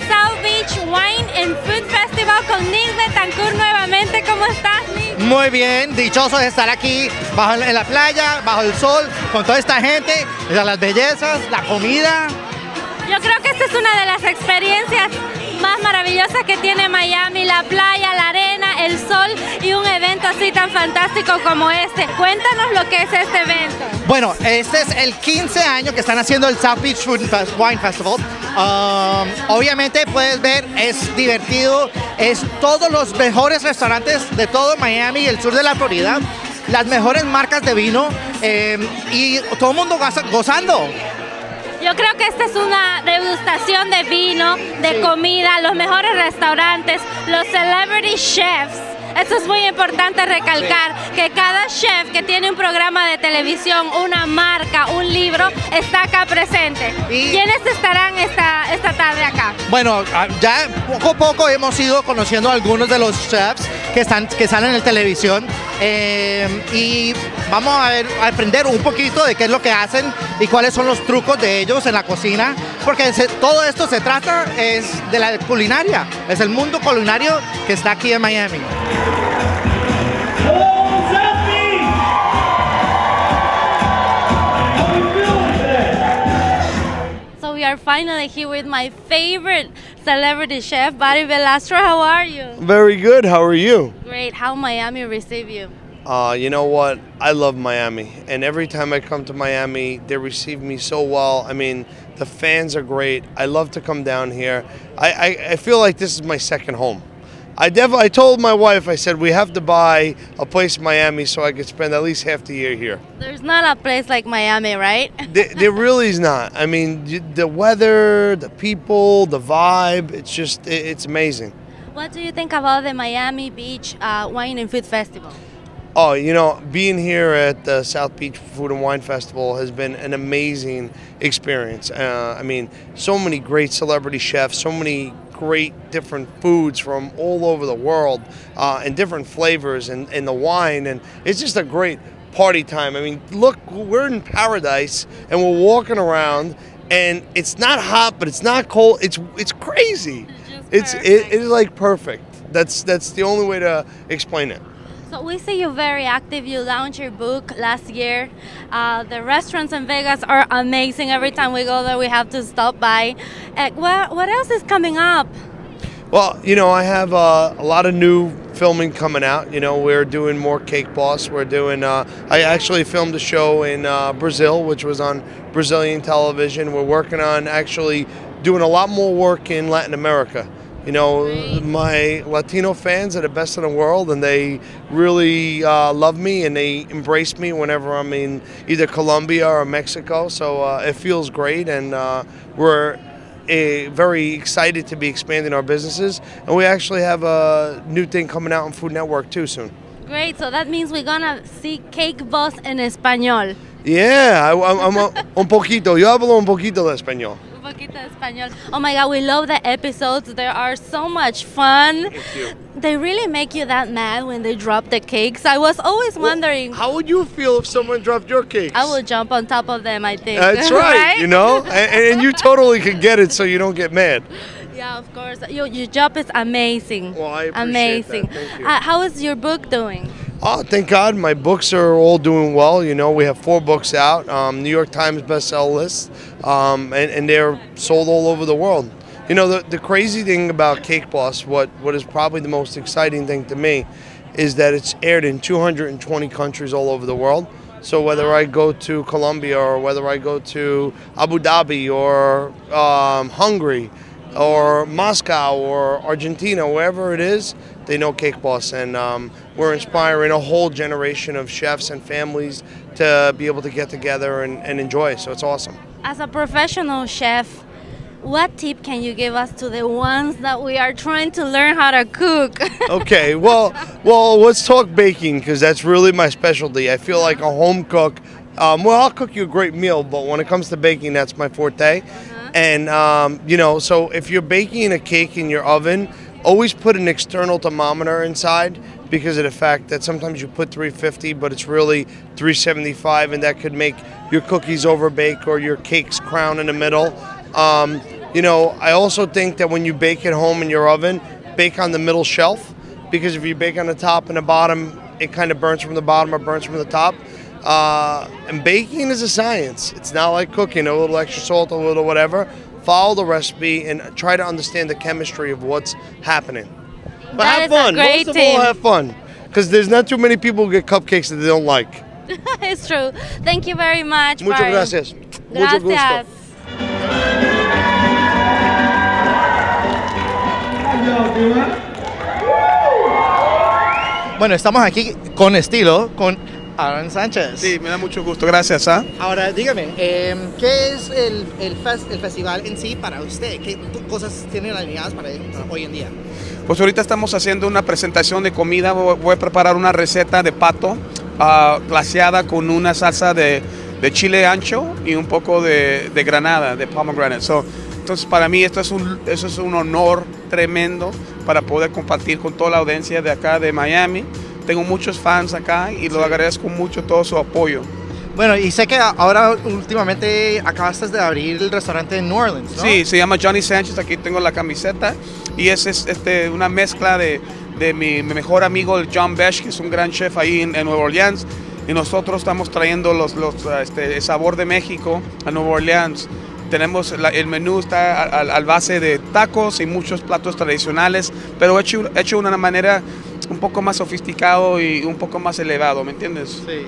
South Beach Wine and Food Festival con Nick Betancourt nuevamente. ¿Cómo estás, Nick? Muy bien, dichoso de estar aquí bajo en la playa, bajo el sol, con toda esta gente, las bellezas, la comida. Yo creo que esta es una de las experiencias más maravillosas que tiene Miami, la playa, la arena, el sol y un evento así tan fantástico como este. Cuéntanos lo que es este evento. Bueno, este es el 15 año que están haciendo el South Beach Food Wine Festival. Um, obviamente puedes ver, es divertido, es todos los mejores restaurantes de todo Miami y el sur de la Florida, las mejores marcas de vino eh, y todo el mundo gozando. Yo creo que esta es una degustación de vino, de comida, los mejores restaurantes, los celebrity chefs. Eso es muy importante recalcar, que cada chef que tiene un programa de televisión, una marca, un libro, está acá presente. ¿Quiénes estarán esta, esta tarde acá? Bueno, ah, ya poco a poco hemos ido conociendo a algunos de los chefs que, están, que salen en televisión eh, y vamos a, ver, a aprender un poquito de qué es lo que hacen y cuáles son los trucos de ellos en la cocina, porque todo esto se trata es de la culinaria, es el mundo culinario que está aquí en Miami. So we are finally here with my favorite celebrity chef, Barry Velastro. How are you? Very good. How are you? Great. How Miami receive you? Uh, you know what? I love Miami, and every time I come to Miami, they receive me so well. I mean, the fans are great. I love to come down here. I, I, I feel like this is my second home. I def- I told my wife, I said we have to buy a place in Miami so I could spend at least half the year here. There's not a place like Miami, right? there, there really is not. I mean, the weather, the people, the vibe, it's just, it, it's amazing. What do you think about the Miami Beach uh, Wine and Food Festival? Oh, you know, being here at the South Beach Food and Wine Festival has been an amazing experience. Uh, I mean, so many great celebrity chefs, so many great different foods from all over the world uh, and different flavors and, and the wine. And it's just a great party time. I mean, look, we're in paradise and we're walking around and it's not hot, but it's not cold. It's it's crazy. It's, it's it, it is like perfect. That's that's the only way to explain it. So we see you very active. You launched your book last year. Uh, the restaurants in Vegas are amazing. Every time we go there, we have to stop by. Uh, what, what else is coming up? Well, you know, I have uh, a lot of new filming coming out. You know, we're doing more Cake Boss. We're doing. Uh, I actually filmed a show in uh, Brazil, which was on Brazilian television. We're working on actually doing a lot more work in Latin America. You know, my Latino fans are the best in the world, and they really uh, love me and they embrace me whenever I'm in either Colombia or Mexico. So uh, it feels great, and uh, we're a, very excited to be expanding our businesses. And we actually have a new thing coming out on Food Network too soon. Great. So that means we're gonna see Cake Boss in español. Yeah, I, I'm, I'm a, un poquito. Yo hablo un poquito de español. Español. Oh my God, we love the episodes. They are so much fun. They really make you that mad when they drop the cakes. I was always wondering. Well, how would you feel if someone dropped your cakes? I would jump on top of them, I think. That's right, right? you know? and, and you totally can get it so you don't get mad. Yeah, of course. Your, your job is amazing. Well, I amazing. That. Thank you. Uh, how is your book doing? Oh, thank God, my books are all doing well. You know, we have four books out, um, New York Times bestseller list, um, and, and, they're sold all over the world. You know, the, the crazy thing about Cake Boss, what, what is probably the most exciting thing to me, is that it's aired in 220 countries all over the world. So whether I go to Colombia or whether I go to Abu Dhabi or um, Hungary, or Moscow or Argentina, wherever it is, they know Cake Boss. And um, we're inspiring a whole generation of chefs and families to be able to get together and, and enjoy. So it's awesome. As a professional chef, what tip can you give us to the ones that we are trying to learn how to cook? okay, well, well, let's talk baking because that's really my specialty. I feel like a home cook. Um, well, I'll cook you a great meal, but when it comes to baking, that's my forte. Uh-huh. And, um, you know, so if you're baking a cake in your oven, always put an external thermometer inside because of the fact that sometimes you put 350 but it's really 375 and that could make your cookies overbake or your cakes crown in the middle um, you You know, I also think that when you bake at home in your oven, bake on the middle shelf because if you bake on the top and the bottom, it kind of burns from the bottom or burns from the top. Uh, and baking is a science. It's not like cooking, a little extra salt, a little whatever. Follow the recipe and try to understand the chemistry of what's happening. But That have is a fun. great Most of all, have fun. Because there's not too many people who get cupcakes that they don't like. it's true. Thank you very much. Muchas for- gracias. Mucho gusto. Gracias. Bueno, estamos aquí con estilo, con Aaron Sánchez. Sí, me da mucho gusto, gracias. ¿ah? Ahora, dígame, eh, ¿qué es el, el, fes- el festival en sí para usted? ¿Qué cosas tienen alineadas para, para hoy en día? Pues ahorita estamos haciendo una presentación de comida. Voy a preparar una receta de pato ah, glaseada con una salsa de, de chile ancho y un poco de, de granada, de pomegranate. So, entonces, para mí esto es, un, eso es un honor tremendo para poder compartir con toda la audiencia de acá de Miami. Tengo muchos fans acá y lo agradezco mucho todo su apoyo. Bueno, y sé que ahora últimamente acabaste de abrir el restaurante en New Orleans, ¿no? Sí, se llama Johnny Sánchez, aquí tengo la camiseta y es, es, este, una mezcla de, de mi, mi mejor amigo el John Besh, que es un gran chef ahí en, en Nueva Orleans y nosotros estamos trayendo los, los, este, el sabor de México a Nueva Orleans. Tenemos la- el menú está al, al base de tacos y muchos platos tradicionales, pero hecho, hecho de una manera un poco más sofisticado y un poco más elevado, ¿me entiendes? Sí.